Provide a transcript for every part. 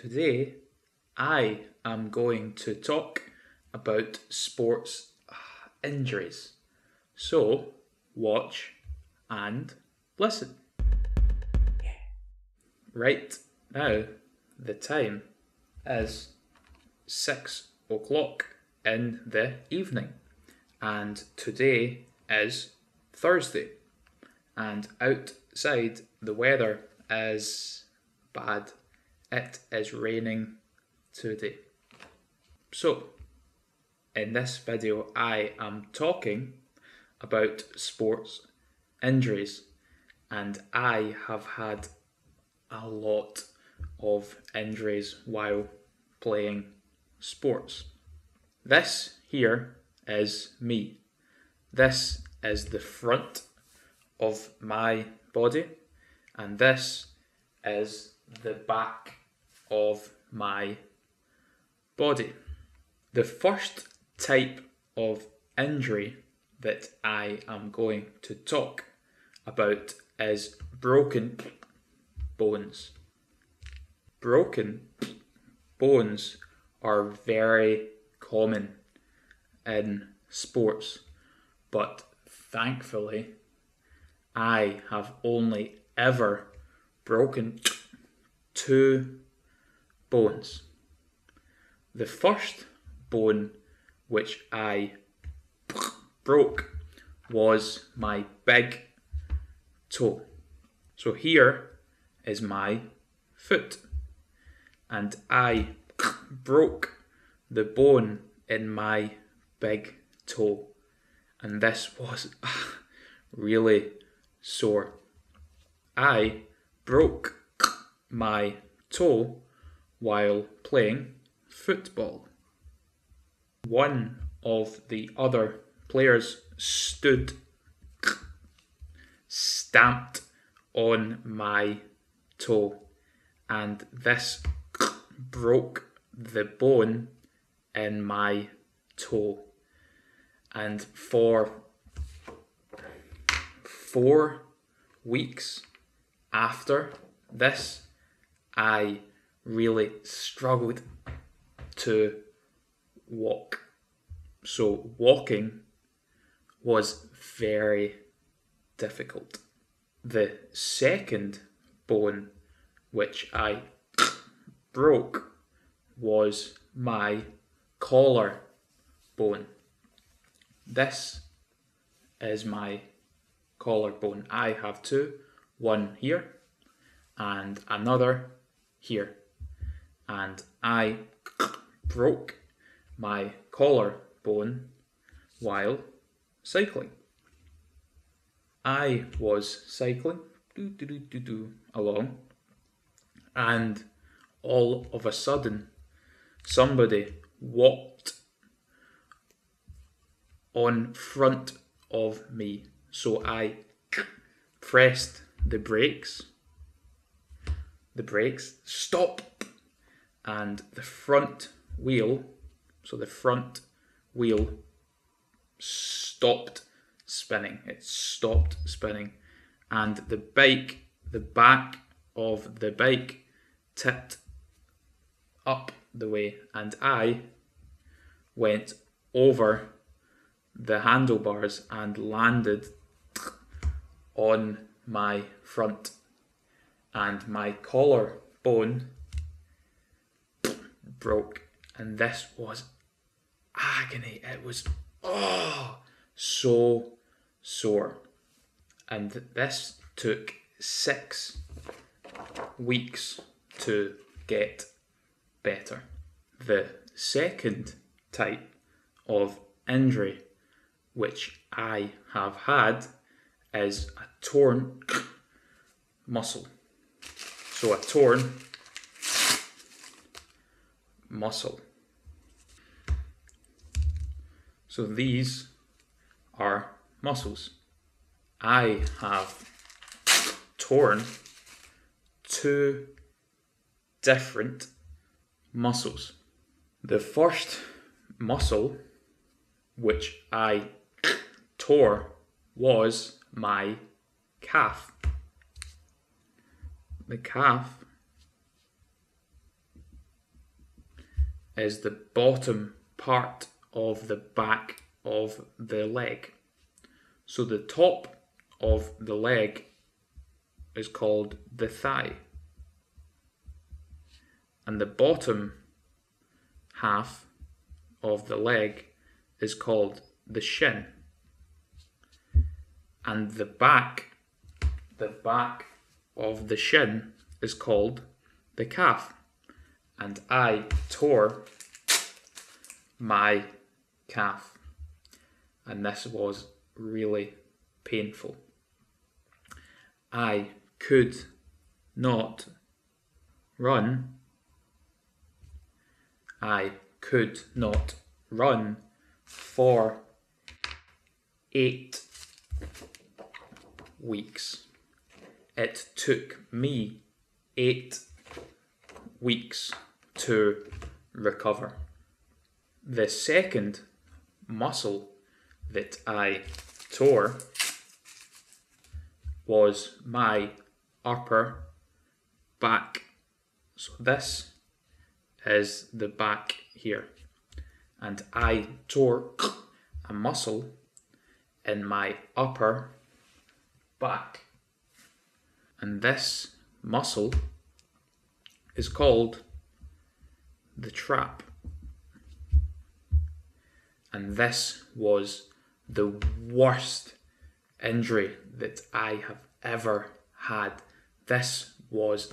Today, I am going to talk about sports injuries. So, watch and listen. Right now, the time is six o'clock in the evening, and today is Thursday, and outside the weather is bad. It is raining today. So, in this video, I am talking about sports injuries, and I have had a lot of injuries while playing sports. This here is me. This is the front of my body, and this is the back of my body. The first type of injury that I am going to talk about is broken bones. Broken bones are very common in sports, but thankfully, I have only ever broken two bones. The first bone which I broke was my big toe. So here is my foot, and I broke the bone in my big toe, and this was really sore. I broke my toe while playing football. One of the other players stood stamped on my toe, and this broke the bone in my toe. And for four weeks after this, I really struggled to walk. So, walking was very difficult. The second bone which I broke was my collar bone. This is my collarbone. I have two, one here and another here. And I broke my collarbone while cycling. I was cycling along, and all of a sudden, somebody walked on front of me. So I pressed the brakes. The brakes stop, and the front wheel, so the front wheel stopped spinning. It stopped spinning, and the bike, the back of the bike, tipped up the way, and I went over the handlebars and landed on my front, and my collarbone broke, and this was agony. It was oh so sore, and this took six weeks to get better. The second type of injury which I have had is a torn muscle. So a torn muscle. So these are muscles. I have torn two different muscles. The first muscle which I tore was my calf. The calf is the bottom part of the back of the leg. So the top of the leg is called the thigh. And the bottom half of the leg is called the shin. And the back, the back of the shin is called the calf. And I tore my calf. And this was really painful. I could not run. I could not run for eight weeks. It took me eight weeks to recover. The second muscle that I tore was my upper back. So this is the back here. And I tore a muscle in my upper back. And this muscle is called the trap. And this was the worst injury that I have ever had. This was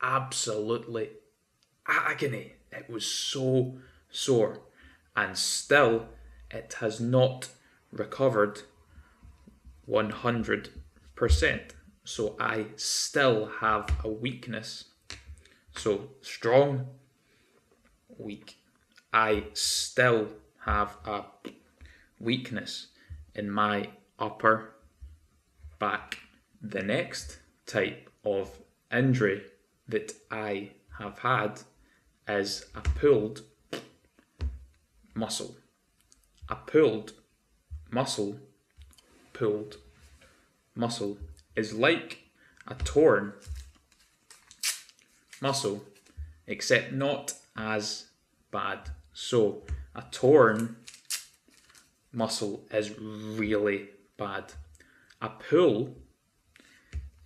absolutely agony. It was so sore, and still it has not recovered 100%. So I still have a weakness. So strong, weak. I still have a weakness in my upper back. The next type of injury that I have had is a pulled muscle. A pulled muscle, pulled muscle, is like a torn muscle, except not as bad. So, a torn muscle is really bad. A pull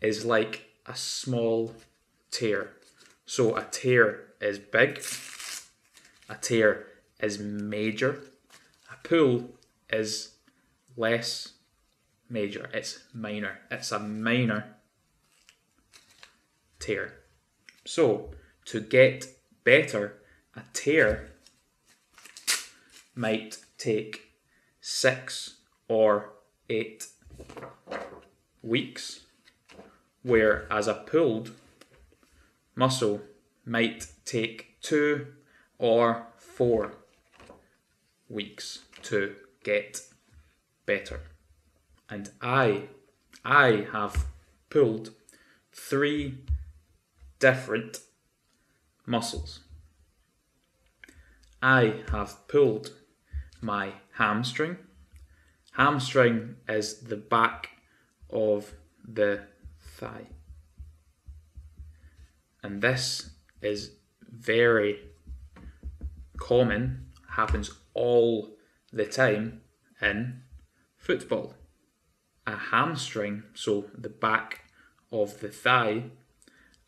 is like a small tear. So a tear is big, a tear is major, a pull is less major, it's minor. It's a minor tear. So to get better, a tear might take six or eight weeks, whereas a pulled muscle might take two or four weeks to get better. And I, I have pulled three different muscles. I have pulled my hamstring. Hamstring is the back of the thigh. And this is very common, happens all the time in football. A hamstring, so the back of the thigh,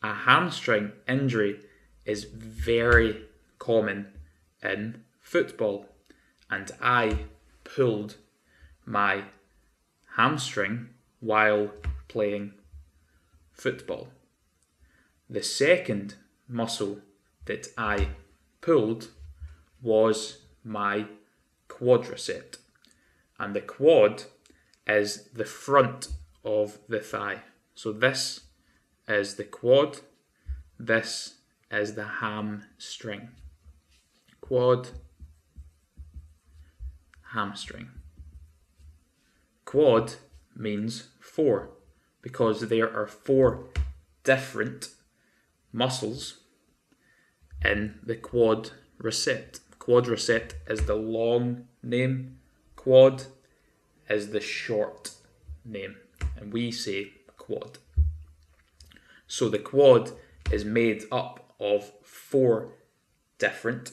a hamstring injury is very common in football. And I pulled my hamstring while playing football. The second muscle that I pulled was my quadricep. And the quad is the front of the thigh. So this is the quad, this is the hamstring. Quad, hamstring. Quad means four because there are four different muscles in the quadricep. Quadricep is the long name, quad is the short name, and we say quad. So the quad is made up of four different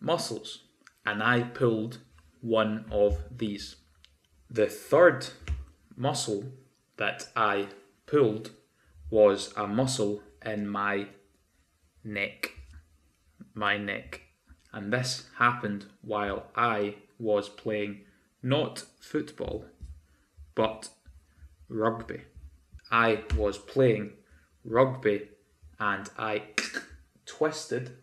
muscles, and I pulled one of these. The third muscle that I pulled was a muscle in my neck. My neck. And this happened while I was playing not football, but rugby. I was playing rugby and I twisted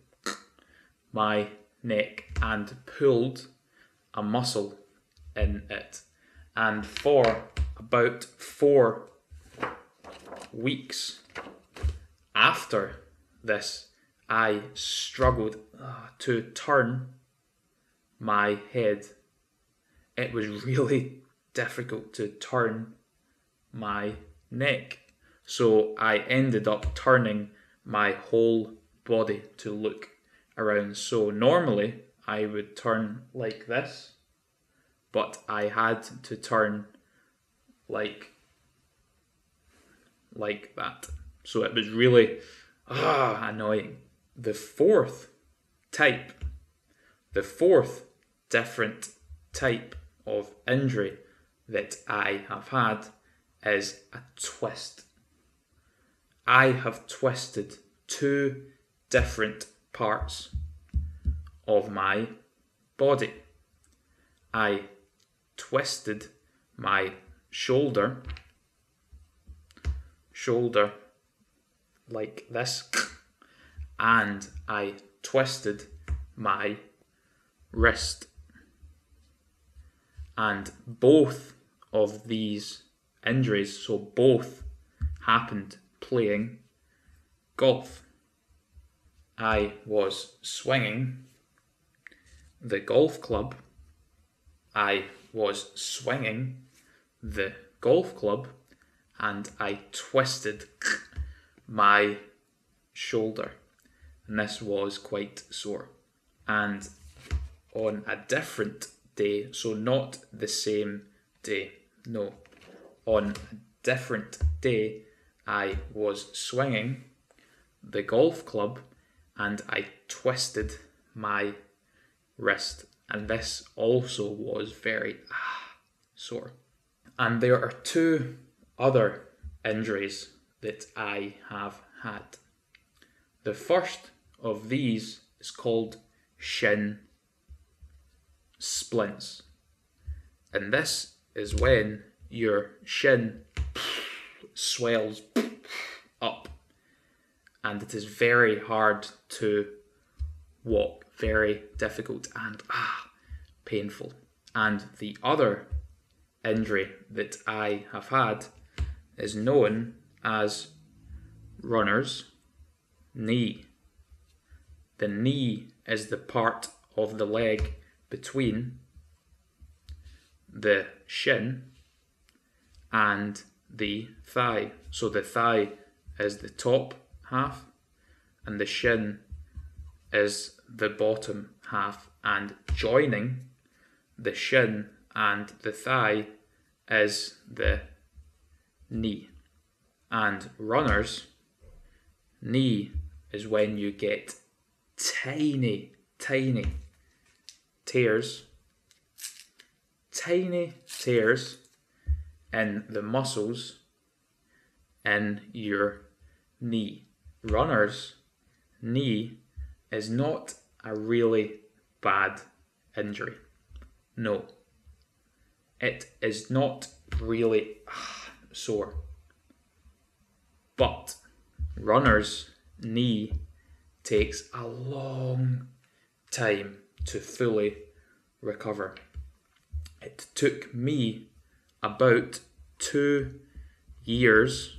my neck and pulled a muscle in it. And for about four weeks after this, I struggled uh, to turn my head. It was really difficult to turn my neck. So I ended up turning my whole body to look around. So normally I would turn like this, but I had to turn like like that. So it was really ah annoying. The fourth type, the fourth different type of injury that I have had is a twist. I have twisted two different parts of my body. I twisted my shoulder, shoulder like this, and I twisted my wrist. And both of these injuries, so both happened playing golf. I was swinging the golf club. I was swinging the golf club and I twisted my shoulder. And this was quite sore. And on a different day, so not the same day, no, on a different day, I was swinging the golf club and I twisted my wrist, and this also was very ah, sore. And there are two other injuries that I have had. The first of these is called shin splints, and this is when your shin swells up and it is very hard to walk, very difficult and ah, painful. And the other injury that I have had is known as runner's knee. The knee is the part of the leg between the shin and the thigh. So the thigh is the top half and the shin is the bottom half and joining the shin and the thigh is the knee. And runners, knee is when you get tiny, tiny tears, tiny tears in the muscles in your knee. Runner's knee is not a really bad injury. No. It is not really ah, sore. But runner's knee takes a long time to fully recover. It took me about two years.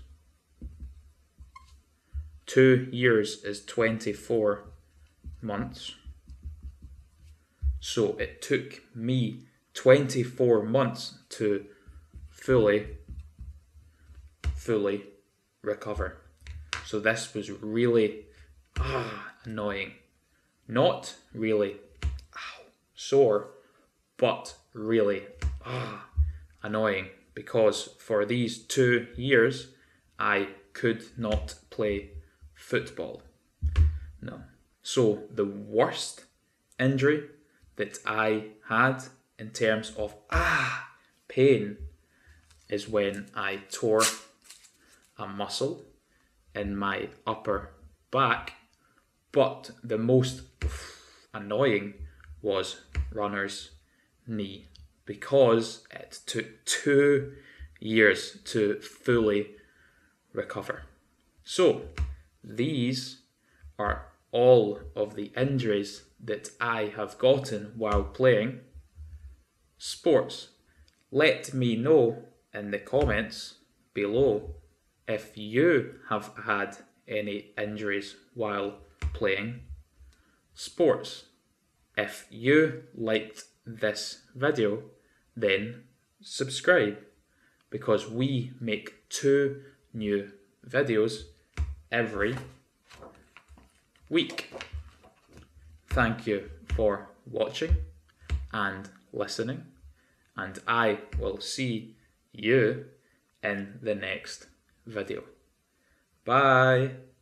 Two years is 24 months. So it took me 24 months to fully, fully recover. So this was really ah, annoying. Not really sore, but really ah, annoying because for these two years I could not play football. No. So the worst injury that I had in terms of ah pain is when I tore a muscle in my upper back. But the most annoying was runner's knee because it took two years to fully recover. So, these are all of the injuries that I have gotten while playing sports. Let me know in the comments below if you have had any injuries while playing sports. If you liked this video, then subscribe because we make two new videos every week. Thank you for watching and listening, and I will see you in the next video. Bye.